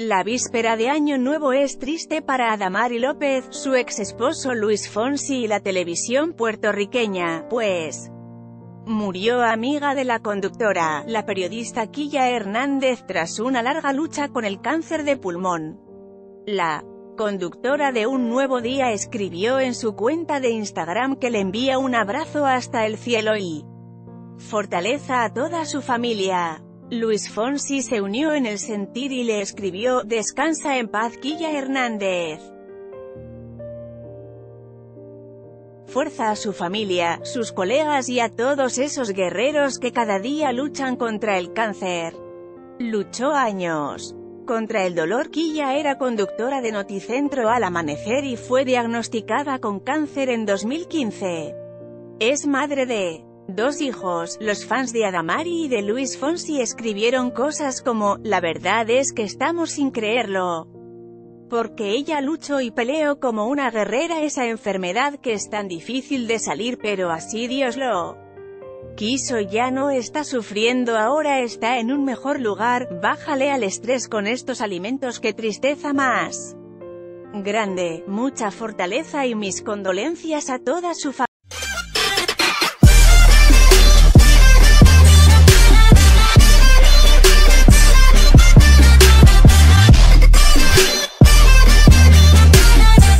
La víspera de Año Nuevo es triste para Adamari López, su ex esposo Luis Fonsi y la televisión puertorriqueña, pues murió amiga de la conductora, la periodista Quilla Hernández tras una larga lucha con el cáncer de pulmón. La conductora de Un Nuevo Día escribió en su cuenta de Instagram que le envía un abrazo hasta el cielo y fortaleza a toda su familia. Luis Fonsi se unió en el sentir y le escribió, descansa en paz Quilla Hernández. Fuerza a su familia, sus colegas y a todos esos guerreros que cada día luchan contra el cáncer. Luchó años contra el dolor. Quilla era conductora de Noticentro al amanecer y fue diagnosticada con cáncer en 2015. Es madre de dos hijos, los fans de Adamari y de Luis Fonsi escribieron cosas como, la verdad es que estamos sin creerlo. Porque ella luchó y peleó como una guerrera esa enfermedad que es tan difícil de salir pero así Dios lo quiso ya no está sufriendo ahora está en un mejor lugar, bájale al estrés con estos alimentos que tristeza más grande, mucha fortaleza y mis condolencias a toda su familia.